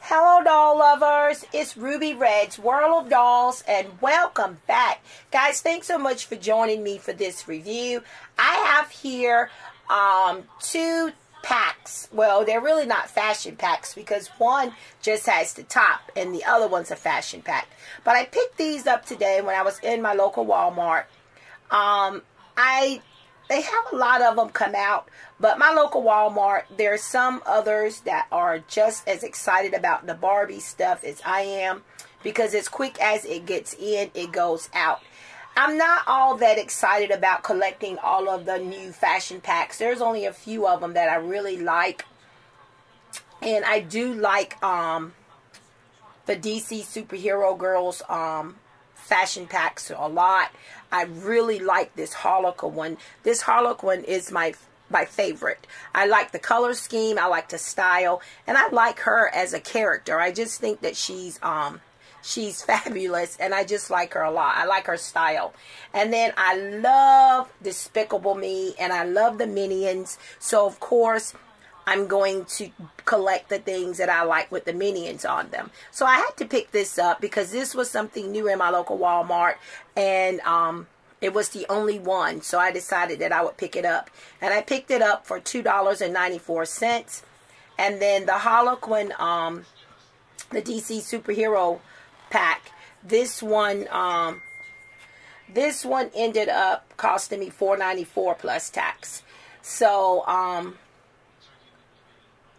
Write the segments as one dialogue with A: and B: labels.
A: Hello, doll lovers. It's Ruby Red's World of Dolls, and welcome back. Guys, thanks so much for joining me for this review. I have here um, two packs. Well, they're really not fashion packs because one just has the top and the other one's a fashion pack. But I picked these up today when I was in my local Walmart. Um, I they have a lot of them come out, but my local Walmart, there's some others that are just as excited about the Barbie stuff as I am because as quick as it gets in, it goes out. I'm not all that excited about collecting all of the new fashion packs. There's only a few of them that I really like. And I do like um, the DC Superhero Girls um, fashion packs a lot. I really like this Harley Quinn one. This Harley Quinn is my my favorite. I like the color scheme, I like the style, and I like her as a character. I just think that she's um she's fabulous and I just like her a lot. I like her style. And then I love Despicable Me and I love the Minions. So of course, I'm going to collect the things that I like with the minions on them. So I had to pick this up because this was something new in my local Walmart and um, it was the only one. So I decided that I would pick it up. And I picked it up for $2.94. And then the Harley Quinn, um, the DC superhero pack, this one, um, this one ended up costing me $4.94 plus tax. So, um,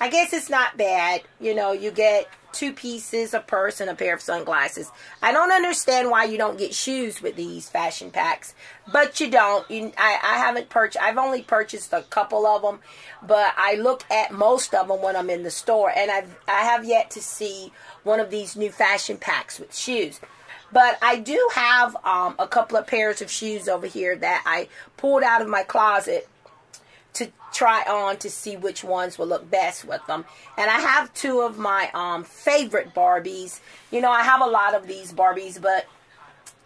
A: I guess it's not bad. You know, you get two pieces, a purse, and a pair of sunglasses. I don't understand why you don't get shoes with these fashion packs, but you don't. You, I, I haven't purchased. I've only purchased a couple of them, but I look at most of them when I'm in the store, and I've I have yet to see one of these new fashion packs with shoes. But I do have um, a couple of pairs of shoes over here that I pulled out of my closet to try on to see which ones will look best with them. And I have two of my um, favorite Barbies. You know, I have a lot of these Barbies, but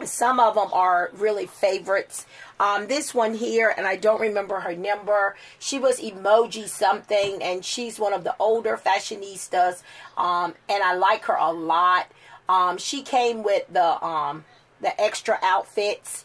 A: some of them are really favorites. Um, this one here, and I don't remember her number. She was emoji something, and she's one of the older fashionistas, um, and I like her a lot. Um, she came with the um, the extra outfits,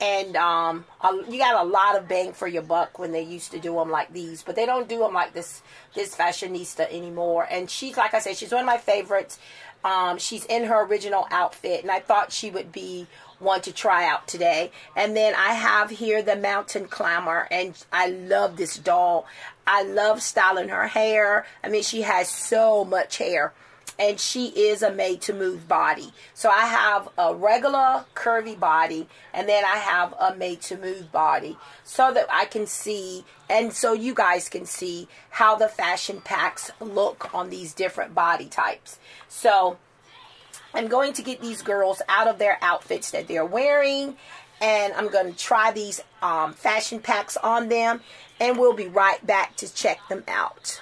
A: and um, you got a lot of bang for your buck when they used to do them like these, but they don't do them like this this fashionista anymore. And she's like I said, she's one of my favorites. Um, she's in her original outfit, and I thought she would be one to try out today. And then I have here the Mountain Climber, and I love this doll. I love styling her hair. I mean, she has so much hair and she is a made to move body. So I have a regular curvy body and then I have a made to move body so that I can see and so you guys can see how the fashion packs look on these different body types. So I'm going to get these girls out of their outfits that they're wearing and I'm going to try these um, fashion packs on them and we'll be right back to check them out.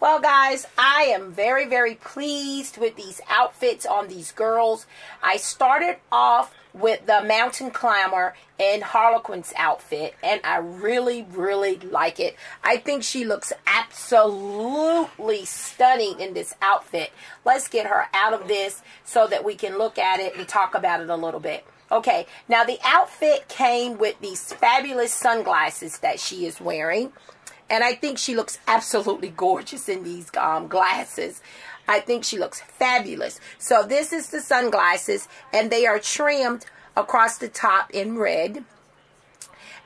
A: Well, guys, I am very, very pleased with these outfits on these girls. I started off with the mountain climber in Harley Quinn's outfit, and I really, really like it. I think she looks absolutely stunning in this outfit. Let's get her out of this so that we can look at it and talk about it a little bit. Okay, now the outfit came with these fabulous sunglasses that she is wearing. And I think she looks absolutely gorgeous in these um, glasses. I think she looks fabulous. So this is the sunglasses, and they are trimmed across the top in red.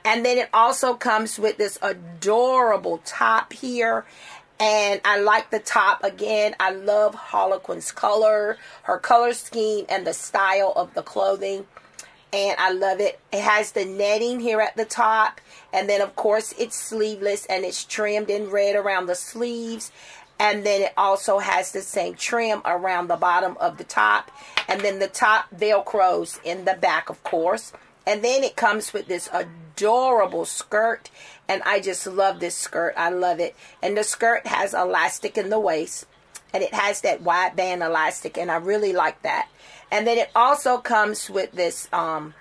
A: And then it also comes with this adorable top here. And I like the top again. I love Harley Quinn's color, her color scheme, and the style of the clothing and I love it. It has the netting here at the top and then of course it's sleeveless and it's trimmed in red around the sleeves and then it also has the same trim around the bottom of the top and then the top velcros in the back of course. And then it comes with this adorable skirt and I just love this skirt. I love it. And the skirt has elastic in the waist and it has that wide band elastic and I really like that and then it also comes with this um,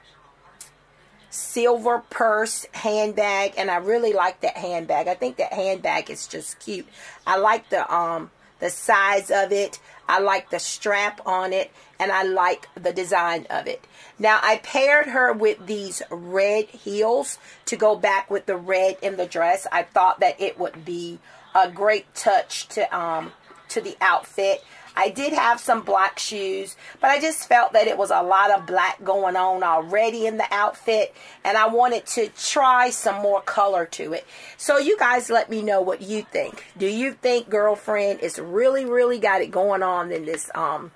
A: silver purse handbag. And I really like that handbag. I think that handbag is just cute. I like the um, the size of it. I like the strap on it and I like the design of it. Now I paired her with these red heels to go back with the red in the dress. I thought that it would be a great touch to um to the outfit. I did have some black shoes, but I just felt that it was a lot of black going on already in the outfit, and I wanted to try some more color to it. So you guys let me know what you think. Do you think girlfriend is really, really got it going on in this um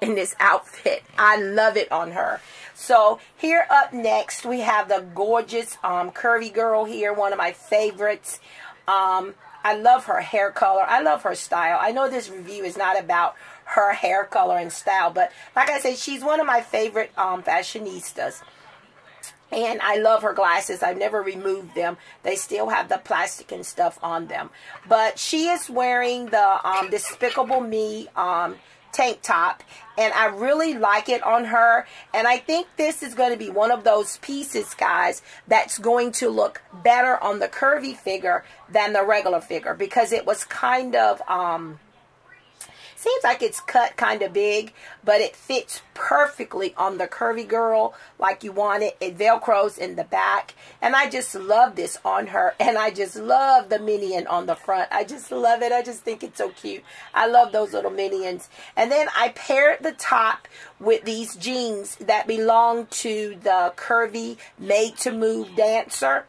A: in this outfit? I love it on her. So here up next we have the gorgeous um curvy girl here, one of my favorites. Um I love her hair color. I love her style. I know this review is not about her hair color and style, but like I said, she's one of my favorite um, fashionistas. And I love her glasses. I've never removed them. They still have the plastic and stuff on them. But she is wearing the um, Despicable Me um, tank top and I really like it on her. And I think this is going to be one of those pieces guys that's going to look better on the curvy figure than the regular figure because it was kind of um Seems like it's cut kind of big, but it fits perfectly on the curvy girl like you want it. It velcros in the back. And I just love this on her. And I just love the minion on the front. I just love it. I just think it's so cute. I love those little minions. And then I paired the top with these jeans that belong to the curvy made to move dancer.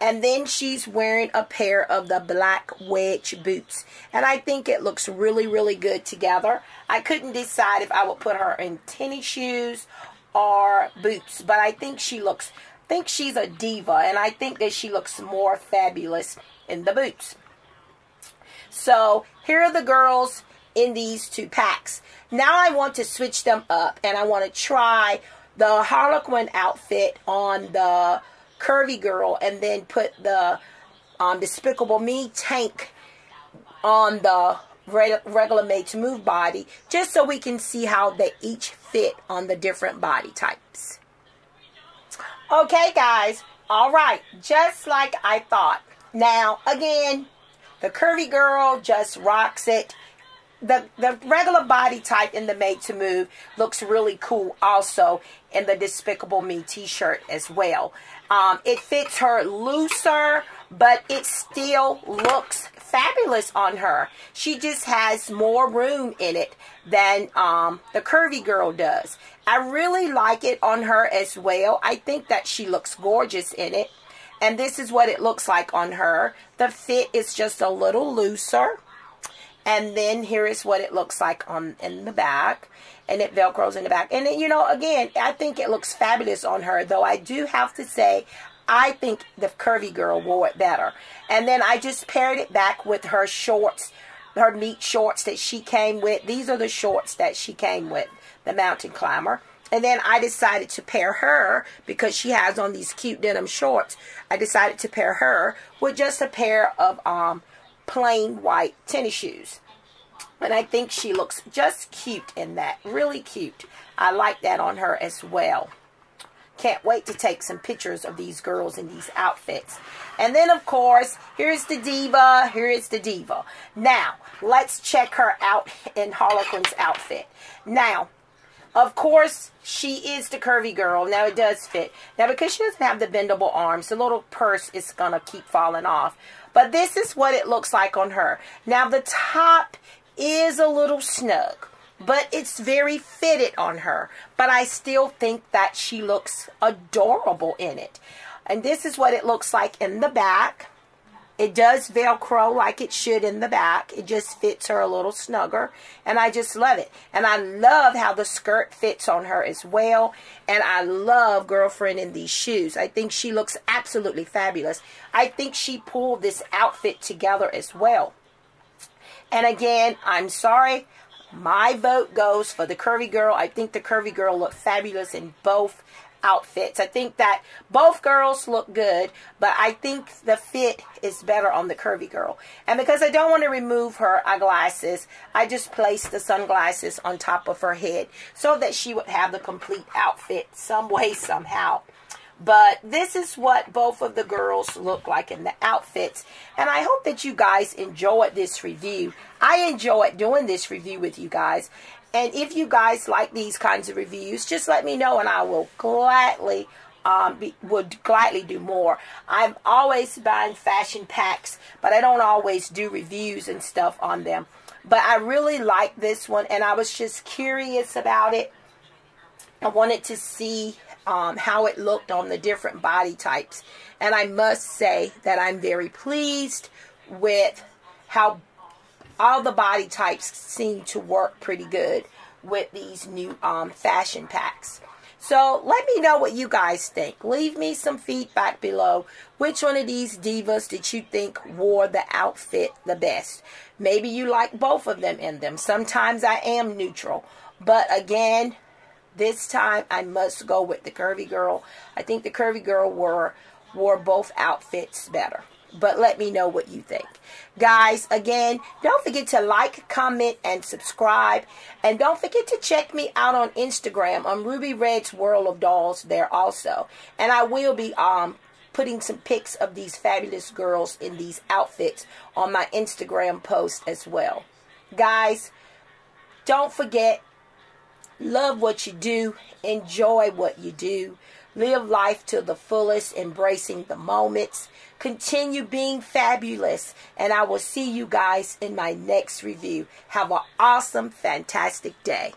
A: And then she's wearing a pair of the black wedge boots. And I think it looks really, really good together. I couldn't decide if I would put her in tennis shoes or boots. But I think she looks, I think she's a diva. And I think that she looks more fabulous in the boots. So here are the girls in these two packs. Now I want to switch them up. And I want to try the Harley Quinn outfit on the curvy girl and then put the um, Despicable Me tank on the regular made to move body just so we can see how they each fit on the different body types. Okay, guys. All right. Just like I thought. Now, again, the curvy girl just rocks it. The, the regular body type in the made to move looks really cool also in the Despicable Me t-shirt as well. Um, it fits her looser, but it still looks fabulous on her. She just has more room in it than um, the curvy girl does. I really like it on her as well. I think that she looks gorgeous in it. And this is what it looks like on her. The fit is just a little looser. And then here is what it looks like on in the back. And it velcros in the back. And, then, you know, again, I think it looks fabulous on her. Though I do have to say, I think the curvy girl wore it better. And then I just paired it back with her shorts, her meat shorts that she came with. These are the shorts that she came with, the mountain climber. And then I decided to pair her, because she has on these cute denim shorts, I decided to pair her with just a pair of um, plain white tennis shoes. And I think she looks just cute in that. Really cute. I like that on her as well. Can't wait to take some pictures of these girls in these outfits. And then, of course, here's the diva. Here is the diva. Now, let's check her out in Harley Quinn's outfit. Now, of course, she is the curvy girl. Now, it does fit. Now, because she doesn't have the bendable arms, the little purse is going to keep falling off. But this is what it looks like on her. Now the top is a little snug, but it's very fitted on her. But I still think that she looks adorable in it. And this is what it looks like in the back. It does Velcro like it should in the back. It just fits her a little snugger. And I just love it. And I love how the skirt fits on her as well. And I love Girlfriend in these shoes. I think she looks absolutely fabulous. I think she pulled this outfit together as well. And again, I'm sorry. My vote goes for the curvy girl. I think the curvy girl looked fabulous in both outfits. I think that both girls look good, but I think the fit is better on the curvy girl. And because I don't want to remove her eyeglasses, I just placed the sunglasses on top of her head so that she would have the complete outfit some way, somehow. But this is what both of the girls look like in the outfits. And I hope that you guys enjoyed this review. I enjoyed doing this review with you guys. And if you guys like these kinds of reviews, just let me know and I will gladly um, be, would gladly do more. I'm always buying fashion packs, but I don't always do reviews and stuff on them. But I really like this one, and I was just curious about it. I wanted to see um, how it looked on the different body types. And I must say that I'm very pleased with how all the body types seem to work pretty good with these new um, fashion packs. So let me know what you guys think. Leave me some feedback below. Which one of these divas did you think wore the outfit the best? Maybe you like both of them in them. Sometimes I am neutral. But again, this time I must go with the curvy girl. I think the curvy girl wore, wore both outfits better but let me know what you think. Guys, again, don't forget to like, comment, and subscribe. And don't forget to check me out on Instagram on Ruby Red's World of Dolls there also. And I will be um putting some pics of these fabulous girls in these outfits on my Instagram post as well. Guys, don't forget, love what you do, enjoy what you do. Live life to the fullest, embracing the moments. Continue being fabulous. And I will see you guys in my next review. Have an awesome, fantastic day.